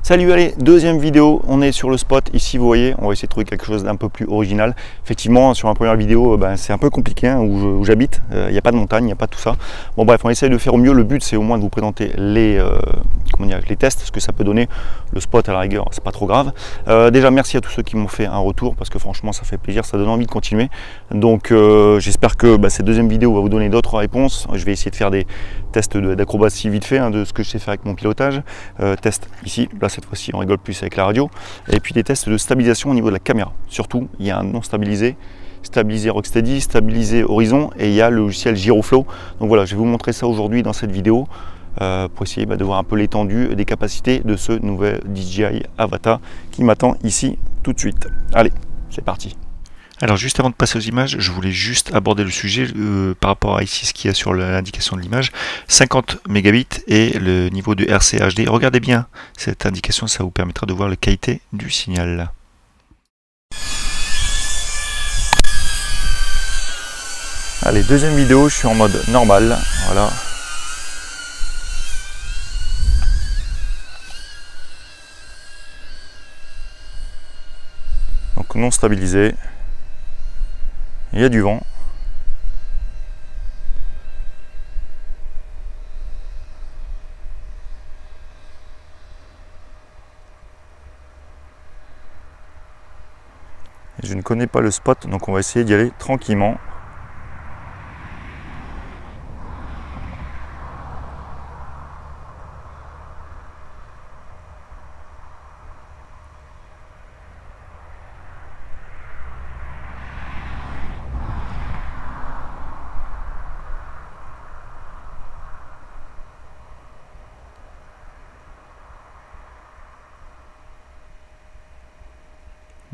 Salut, allez, deuxième vidéo, on est sur le spot, ici vous voyez, on va essayer de trouver quelque chose d'un peu plus original. Effectivement, sur la première vidéo, ben, c'est un peu compliqué hein, où j'habite, il n'y a pas de montagne, il n'y a pas tout ça. Bon bref, on essaye de faire au mieux, le but c'est au moins de vous présenter les, euh, tests, ce que ça peut donner, le spot à la rigueur, c'est pas trop grave. Euh, déjà merci à tous ceux qui m'ont fait un retour, parce que franchement ça fait plaisir, ça donne envie de continuer. Donc euh, j'espère que bah, cette deuxième vidéo va vous donner d'autres réponses. Je vais essayer de faire des tests d'acrobatie vite fait, hein, de ce que je sais faire avec mon pilotage. test ici, là cette fois-ci on rigole plus avec la radio, et puis des tests de stabilisation au niveau de la caméra. Surtout, il y a un non stabilisé, stabilisé Rocksteady, stabilisé Horizon, et il y a le logiciel Giroflow. Donc voilà, je vais vous montrer ça aujourd'hui dans cette vidéo. Euh, pour essayer bah, de voir un peu l'étendue des capacités de ce nouvel DJI Avata qui m'attend ici tout de suite. Allez, c'est parti alors juste avant de passer aux images, je voulais juste aborder le sujet euh, par rapport à ici ce qu'il y a sur l'indication de l'image. 50 mégabits et le niveau de RCHD. Regardez bien cette indication, ça vous permettra de voir la qualité du signal. Allez, deuxième vidéo, je suis en mode normal. Voilà. Donc non stabilisé. Il y a du vent. je ne connais pas le spot, donc on va essayer d'y aller tranquillement.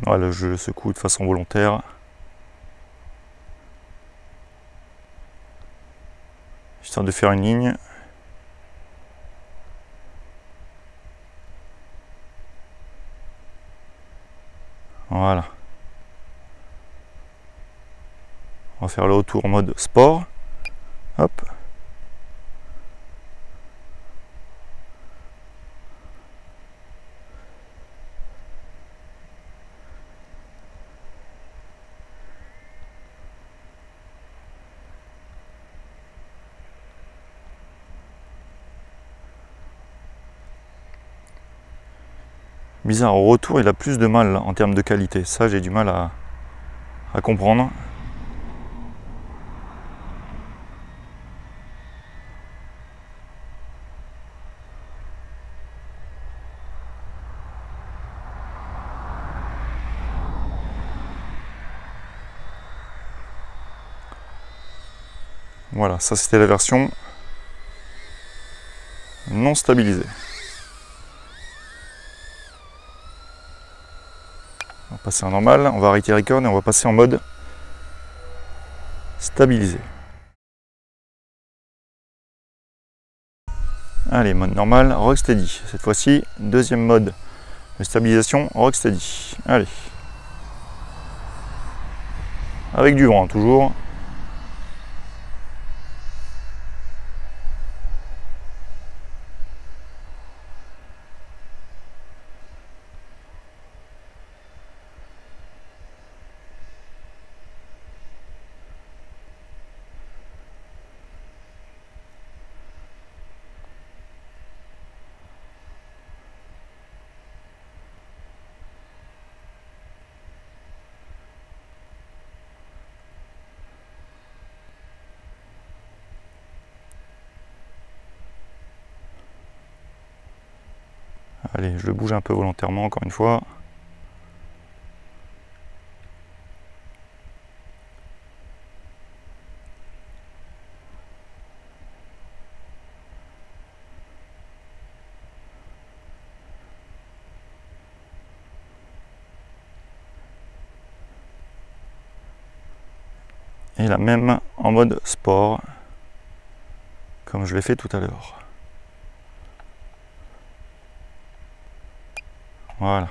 Voilà, je secoue de façon volontaire. Histoire de faire une ligne. Voilà. On va faire le retour en mode sport. Hop. Bizarre, au retour, il a plus de mal en termes de qualité. Ça, j'ai du mal à, à comprendre. Voilà, ça c'était la version non stabilisée. Passer en normal, on va arrêter record et on va passer en mode stabilisé. Allez, mode normal, Rocksteady. Cette fois-ci, deuxième mode de stabilisation, Rocksteady. Allez. Avec du vent, toujours. Allez, je le bouge un peu volontairement encore une fois. Et la même en mode sport, comme je l'ai fait tout à l'heure. Voilà.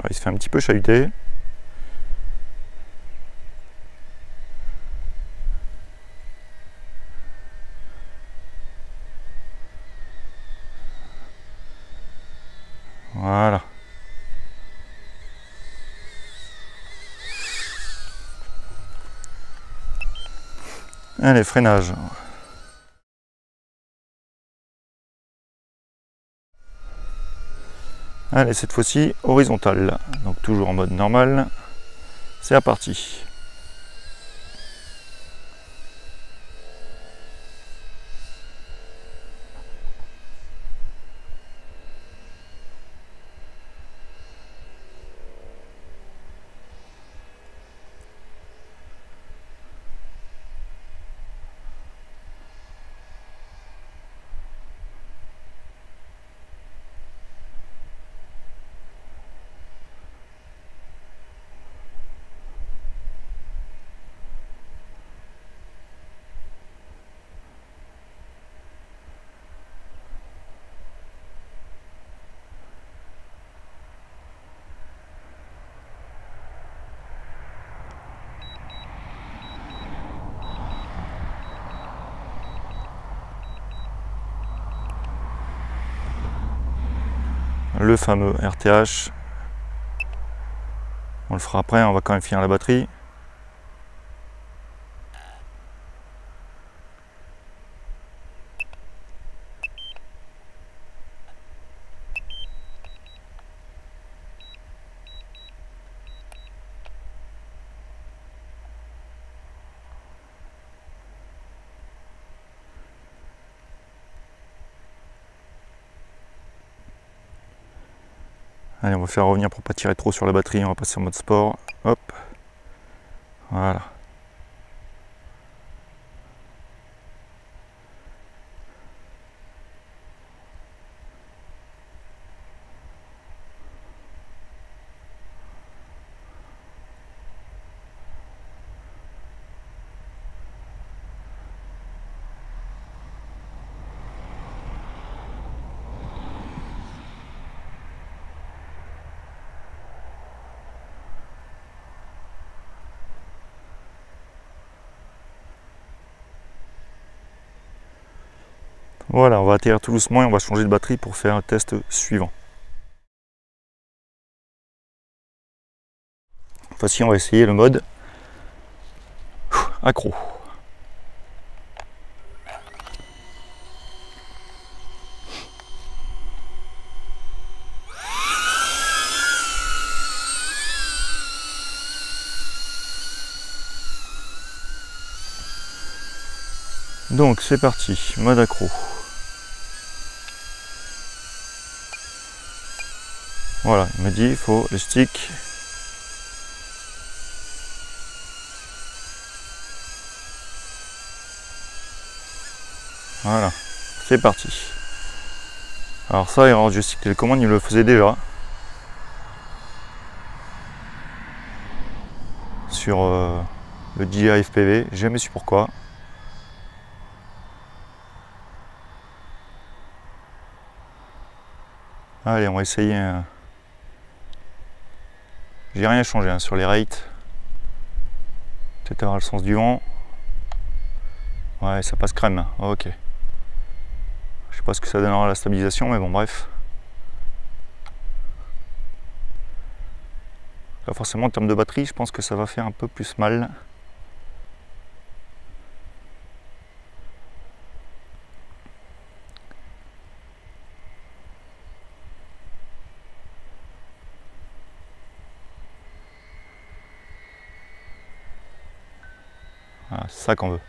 Voilà, il se fait un petit peu chahuter. Voilà. Allez, freinage. Allez, cette fois-ci, horizontal. Donc toujours en mode normal. C'est reparti. Le fameux RTH. On le fera après, on va quand même finir la batterie. Allez, on va faire revenir pour pas tirer trop sur la batterie. On va passer en mode sport. Hop. Voilà. Voilà, on va atterrir tout doucement et on va changer de batterie pour faire un test suivant. Voici, on va essayer le mode accro. Donc c'est parti, mode accro. Voilà, il m'a dit il faut le stick. Voilà, c'est parti. Alors ça, alors je stick télécommande, il le faisait déjà. Sur euh, le DJI FPV, j'ai jamais su pourquoi. Allez, on va essayer un... J'ai rien changé hein, sur les rates. Peut-être avoir le sens du vent. Ouais, ça passe crème. Ok. Je sais pas ce que ça donnera à la stabilisation, mais bon, bref. Là, forcément, en termes de batterie, je pense que ça va faire un peu plus mal. c'est qu'on veut.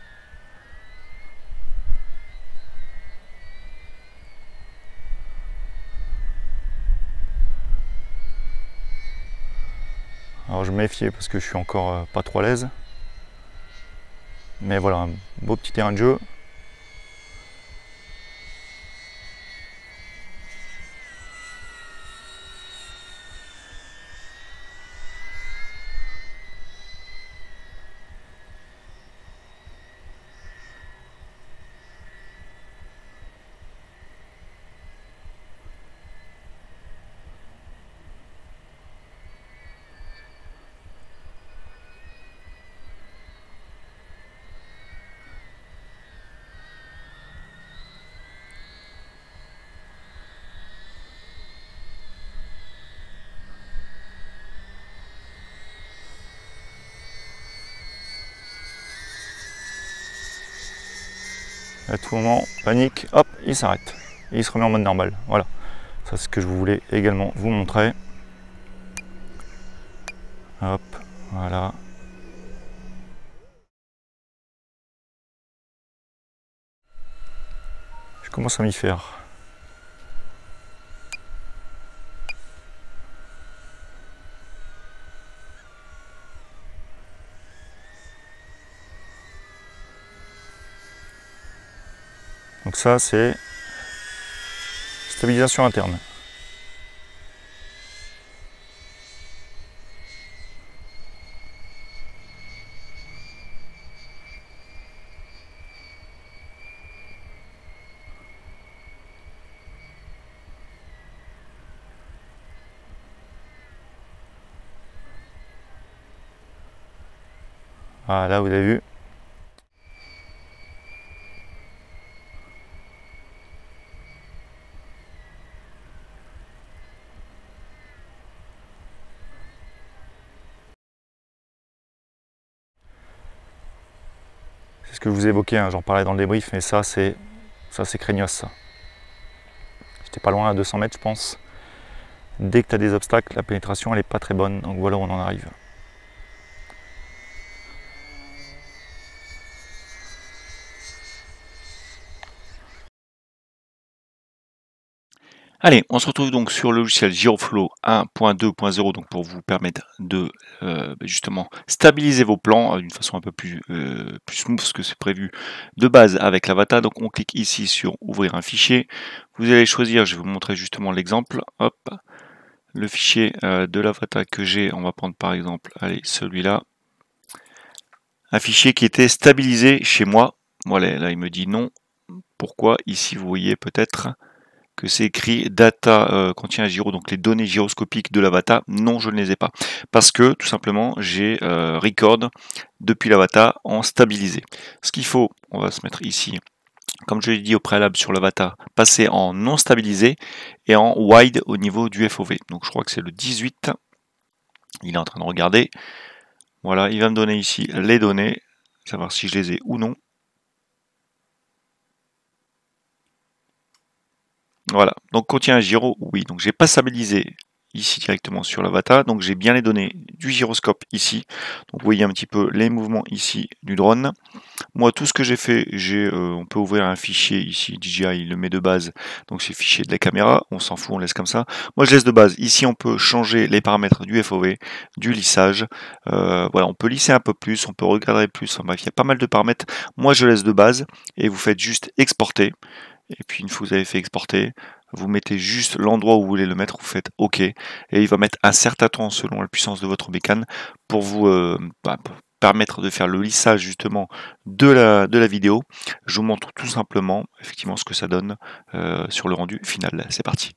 Alors je méfiais parce que je suis encore euh, pas trop à l'aise. Mais voilà, un beau petit terrain de jeu. À tout moment, panique, hop, il s'arrête. Et il se remet en mode normal. Voilà. Ça, c'est ce que je voulais également vous montrer. Hop, voilà. Je commence à m'y faire. Ça, c'est stabilisation interne. Voilà, vous avez vu, que je vous évoquais, hein, j'en parlais dans le débrief, mais ça c'est ça c'est craignos. J'étais pas loin à 200 mètres je pense. Dès que tu as des obstacles, la pénétration elle est pas très bonne, donc voilà où on en arrive. Allez, on se retrouve donc sur le logiciel Giroflow 1.2.0 donc pour vous permettre de euh, bah, justement stabiliser vos plans euh, d'une façon un peu plus, euh, plus smooth que c'est prévu de base avec l'avatar. Donc on clique ici sur ouvrir un fichier. Vous allez choisir, je vais vous montrer justement l'exemple. Hop, le fichier de l'avatar que j'ai, on va prendre par exemple, allez, celui-là. Un fichier qui était stabilisé chez moi. Voilà, là il me dit non. Pourquoi? Ici vous voyez peut-être que c'est écrit data euh, contient un gyro, donc les données gyroscopiques de l'avatar. Non, je ne les ai pas. Parce que tout simplement, j'ai euh, record depuis l'avatar en stabilisé. Ce qu'il faut, on va se mettre ici, comme je l'ai dit au préalable sur l'avatar, passer en non stabilisé et en wide au niveau du FOV. Donc je crois que c'est le 18. Il est en train de regarder. Voilà, il va me donner ici les données, savoir si je les ai ou non. Voilà, donc contient un gyro, oui, donc j'ai pas stabilisé ici directement sur l'avatar, donc j'ai bien les données du gyroscope ici, donc vous voyez un petit peu les mouvements ici du drone. Moi tout ce que j'ai fait, j'ai, euh, on peut ouvrir un fichier ici, DJI le met de base, donc c'est le fichier de la caméra, on s'en fout, on laisse comme ça. Moi je laisse de base, ici on peut changer les paramètres du FOV, du lissage, euh, voilà, on peut lisser un peu plus, on peut regarder plus, enfin, bref, il y a pas mal de paramètres. Moi je laisse de base, et vous faites juste exporter, et puis une fois que vous avez fait exporter, vous mettez juste l'endroit où vous voulez le mettre, vous faites OK, et il va mettre un certain temps selon la puissance de votre bécane pour vous euh, bah, permettre de faire le lissage justement de la, de la vidéo. Je vous montre tout simplement effectivement ce que ça donne euh, sur le rendu final. C'est parti.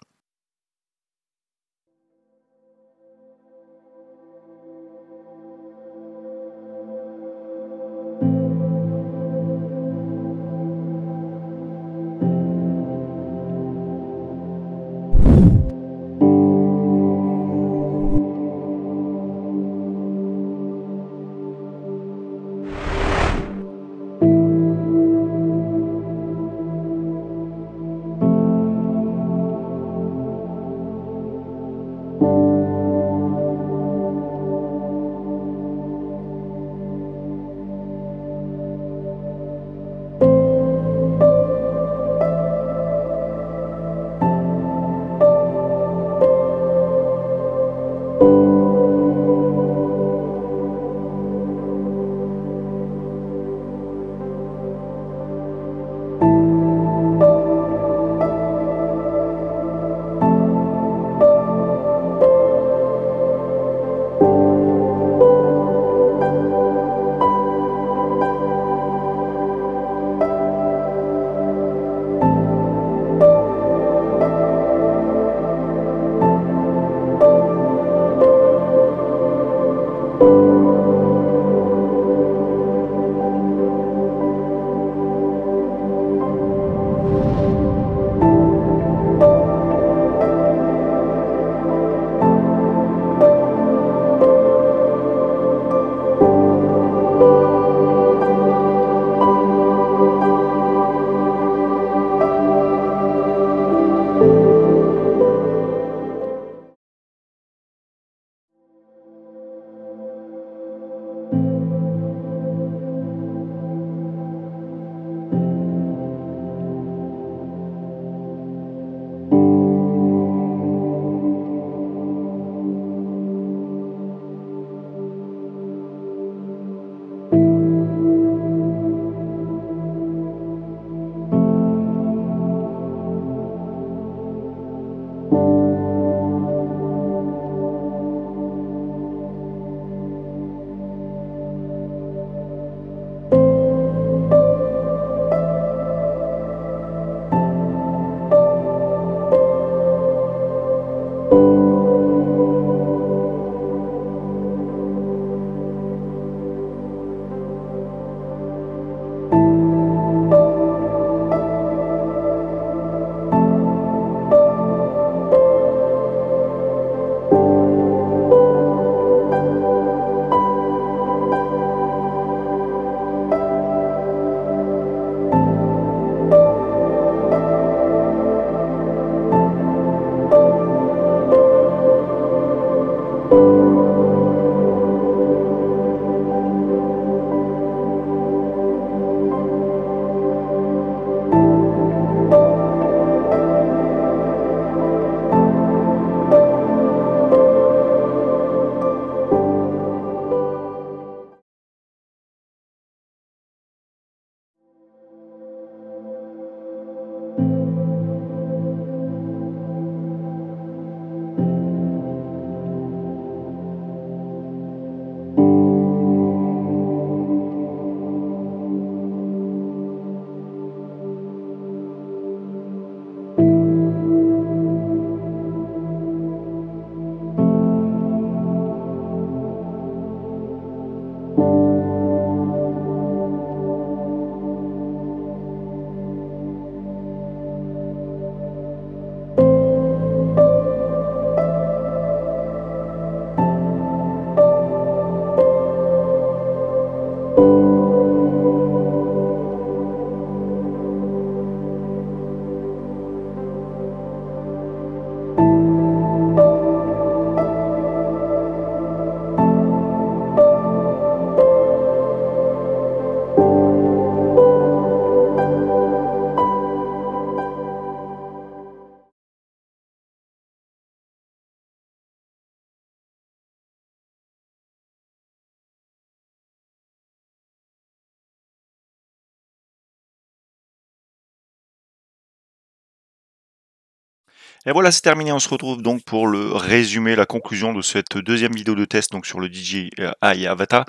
Et voilà, c'est terminé. On se retrouve donc pour le résumé, la conclusion de cette deuxième vidéo de test donc sur le DJI Avata.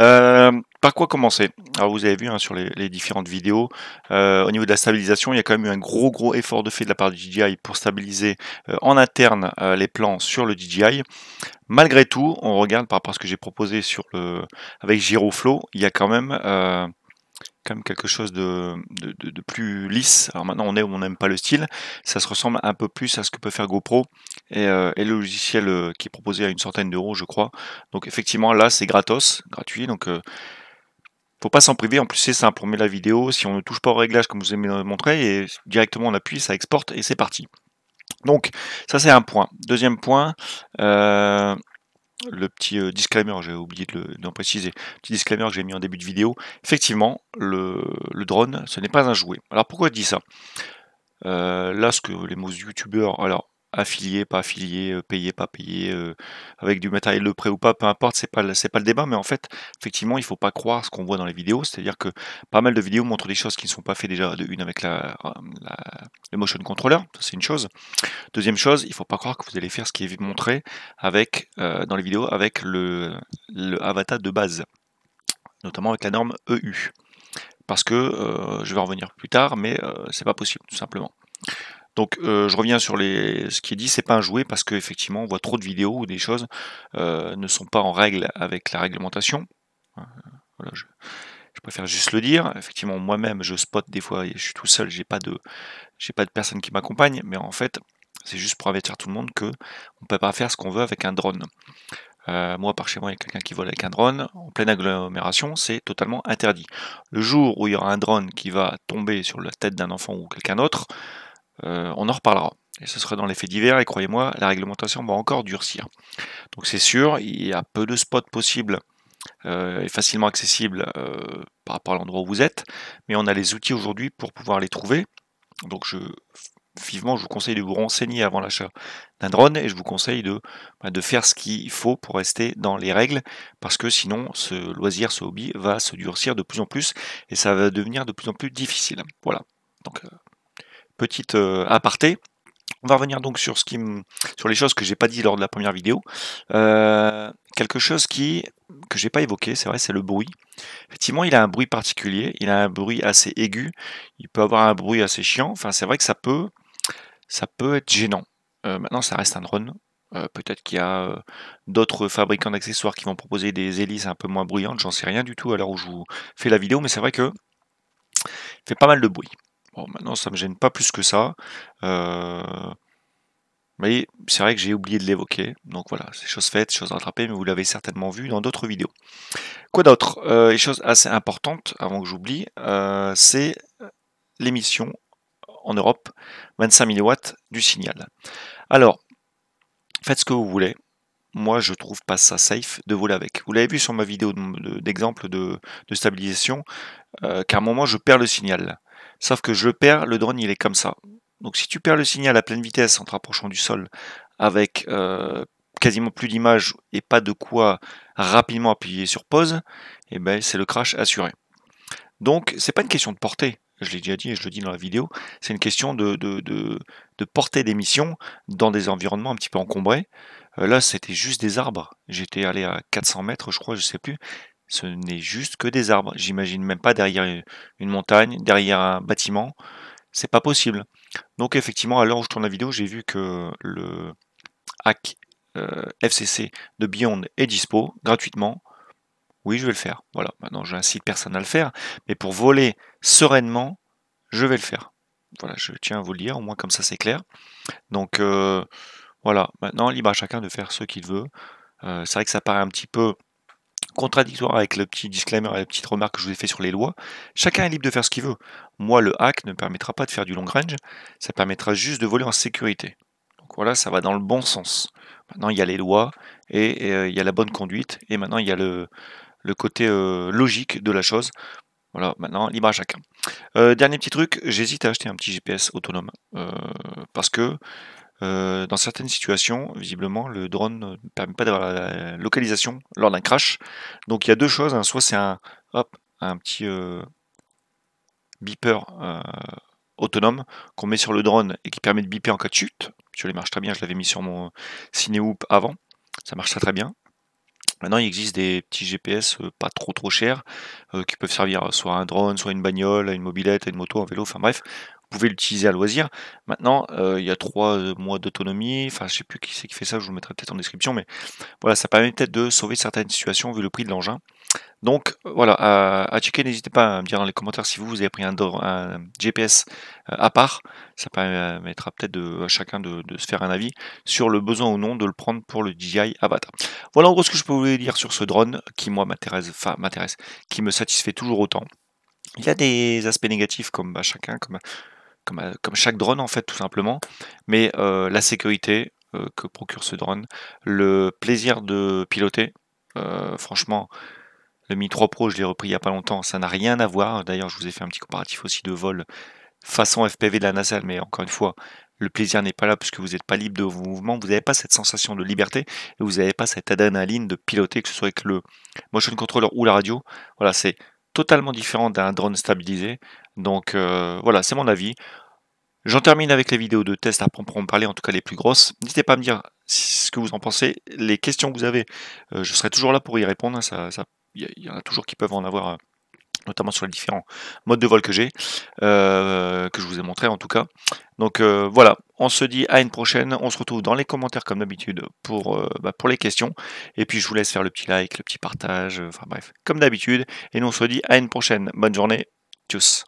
Euh, par quoi commencer? Alors vous avez vu hein, sur les, différentes vidéos, euh, au niveau de la stabilisation, il y a quand même eu un gros gros effort de fait de la part du DJI pour stabiliser euh, en interne les plans sur le DJI. Malgré tout, on regarde par rapport à ce que j'ai proposé sur le avec Giroflow, il y a quand même quand même quelque chose de, de, plus lisse. Alors maintenant on est où on n'aime pas le style, ça se ressemble un peu plus à ce que peut faire GoPro et, euh, le logiciel euh, qui est proposé à une centaine d'euros je crois. Donc effectivement là c'est gratos, gratuit, donc euh, faut pas s'en priver, en plus c'est simple, on met la vidéo, si on ne touche pas au réglage comme vous avez montré, et directement on appuie, ça exporte et c'est parti. Donc ça c'est un point. Deuxième point, le petit euh, disclaimer, j'ai oublié d'en préciser, petit disclaimer que j'ai mis en début de vidéo. Effectivement, le, drone, ce n'est pas un jouet. Alors pourquoi je dis ça? Euh, Là, ce que les mots youtubeurs, alors affilié, pas affilié, euh, payé, pas payé, euh, avec du matériel de prêt ou pas, peu importe, c'est pas pas le débat, mais en fait, effectivement, il faut pas croire ce qu'on voit dans les vidéos, c'est-à-dire que pas mal de vidéos montrent des choses qui ne sont pas faites déjà de une avec la, le motion controller, c'est une chose. Deuxième chose, il faut pas croire que vous allez faire ce qui est montré avec euh, dans les vidéos avec le, le avatar de base, notamment avec la norme EU, parce que je vais en revenir plus tard, mais c'est pas possible tout simplement. Donc euh, je reviens sur les, ce qui est dit, c'est pas un jouet parce qu'effectivement on voit trop de vidéos où des choses euh, ne sont pas en règle avec la réglementation. Euh, voilà, je, préfère juste le dire. Effectivement, moi-même, je spot des fois, je suis tout seul, j'ai pas de, j'ai pas de personne qui m'accompagne, mais en fait, c'est juste pour avertir tout le monde que on peut pas faire ce qu'on veut avec un drone. moi, par chez moi, il y a quelqu'un qui vole avec un drone en pleine agglomération, c'est totalement interdit. Le jour où il y aura un drone qui va tomber sur la tête d'un enfant ou quelqu'un d'autre, euh, on en reparlera. Et ce sera dans l'effet divers, et croyez-moi, la réglementation va encore durcir. Donc c'est sûr, il y a peu de spots possibles euh, et facilement accessibles euh, par rapport à l'endroit où vous êtes, mais on a les outils aujourd'hui pour pouvoir les trouver. Donc je vivement, je vous conseille de vous renseigner avant l'achat d'un drone et je vous conseille de, bah, de faire ce qu'il faut pour rester dans les règles parce que sinon ce loisir, ce hobby va se durcir de plus en plus et ça va devenir de plus en plus difficile. Voilà. Donc petite euh, aparté. On va revenir donc sur, ce qui sur les choses que j'ai pas dit lors de la première vidéo. Euh, quelque chose qui que j'ai pas évoqué, c'est vrai, c'est le bruit. Effectivement, il a un bruit particulier, il a un bruit assez aigu, il peut avoir un bruit assez chiant. Enfin, c'est vrai que ça peut, être gênant. Euh, maintenant, ça reste un drone. Peut-être qu'il y a d'autres fabricants d'accessoires qui vont proposer des hélices un peu moins bruyantes. J'en sais rien du tout à l'heure où je vous fais la vidéo, mais c'est vrai que fait pas mal de bruit. Bon, maintenant, ça me gêne pas plus que ça. Euh, mais c'est vrai que j'ai oublié de l'évoquer. Donc voilà, c'est chose faite, chose rattrapée, mais vous l'avez certainement vu dans d'autres vidéos. Quoi d'autre? Euh, Les choses assez importantes, avant que j'oublie, euh, c'est l'émission en Europe, 25 mW du signal. Alors, faites ce que vous voulez. Moi, je trouve pas ça safe de voler avec. Vous l'avez vu sur ma vidéo d'exemple de, stabilisation, qu'à un moment, je perds le signal. Sauf que je perds, le drone il est comme ça. Donc si tu perds le signal à pleine vitesse en te rapprochant du sol avec euh, quasiment plus d'image et pas de quoi rapidement appuyer sur pause, eh ben c'est le crash assuré. Donc c'est pas une question de portée, je l'ai déjà dit et je le dis dans la vidéo, c'est une question de, de, de, portée d'émission dans des environnements un petit peu encombrés. Euh, là c'était juste des arbres, j'étais allé à 400 mètres je crois, je sais plus, ce n'est juste que des arbres. J'imagine même pas derrière une montagne, derrière un bâtiment. C'est pas possible. Donc effectivement, à l'heure où je tourne la vidéo, j'ai vu que le hack euh, FCC de Beyond est dispo gratuitement. Oui, je vais le faire. Voilà, maintenant j'incite personne à le faire, mais pour voler sereinement, je vais le faire. Voilà, je tiens à vous le dire, au moins comme ça c'est clair. Donc euh, voilà, maintenant libre à chacun de faire ce qu'il veut. Euh, c'est vrai que ça paraît un petit peu contradictoire avec le petit disclaimer et la petite remarque que je vous ai fait sur les lois. Chacun est libre de faire ce qu'il veut. Moi, le hack ne permettra pas de faire du long range, ça permettra juste de voler en sécurité. Donc voilà, ça va dans le bon sens. Maintenant, il y a les lois et, euh, il y a la bonne conduite, et maintenant, il y a le, côté euh, logique de la chose. Voilà, maintenant, libre à chacun. Euh, dernier petit truc, j'hésite à acheter un petit GPS autonome, parce que euh, dans certaines situations, visiblement, le drone ne permet pas d'avoir la localisation lors d'un crash. Donc il y a deux choses. Hein. Soit c'est un, petit euh, beeper euh, autonome qu'on met sur le drone et qui permet de beeper en cas de chute, il marche très bien, je l'avais mis sur mon Cinehoop avant, ça marche très très bien. Maintenant, il existe des petits GPS pas trop trop chers qui peuvent servir soit à un drone, soit à une bagnole, à une mobilette, à une moto, un vélo, enfin bref, pouvez l'utiliser à loisir. Maintenant, il y a trois mois d'autonomie, enfin je sais plus qui c'est qui fait ça, je vous mettrai peut-être en description, mais voilà, ça permet peut-être de sauver certaines situations vu le prix de l'engin. Donc voilà, à, checker, n'hésitez pas à me dire dans les commentaires si vous, vous avez pris un, GPS euh, à part. Ça permettra peut-être à chacun de, se faire un avis sur le besoin ou non de le prendre pour le DJI Avatar. Voilà en gros ce que je peux vous dire sur ce drone qui moi m'intéresse, enfin m'intéresse, qui me satisfait toujours autant. Il y a des aspects négatifs comme à chacun, comme, comme, comme, chaque drone en fait tout simplement, mais euh, la sécurité euh, que procure ce drone, le plaisir de piloter, franchement le Mi 3 Pro, je l'ai repris il n'y a pas longtemps, ça n'a rien à voir. D'ailleurs, je vous ai fait un petit comparatif aussi de vol façon FPV de la NASA, mais encore une fois, le plaisir n'est pas là puisque vous n'êtes pas libre de vos mouvements, vous n'avez pas cette sensation de liberté et vous n'avez pas cette adrénaline de piloter, que ce soit avec le motion controller ou la radio. Voilà, c'est totalement différent d'un drone stabilisé. Donc euh, voilà, c'est mon avis. J'en termine avec les vidéos de test, pourra en parler, en tout cas les plus grosses. N'hésitez pas à me dire ce que vous en pensez, les questions que vous avez, euh, je serai toujours là pour y répondre, hein. ça, il y, en a toujours qui peuvent en avoir, euh, notamment sur les différents modes de vol que j'ai, euh, que je vous ai montré en tout cas. Donc voilà, on se dit à une prochaine, on se retrouve dans les commentaires comme d'habitude pour, bah, pour les questions, et puis je vous laisse faire le petit like, le petit partage, enfin bref, comme d'habitude, et nous on se dit à une prochaine, bonne journée, tchuss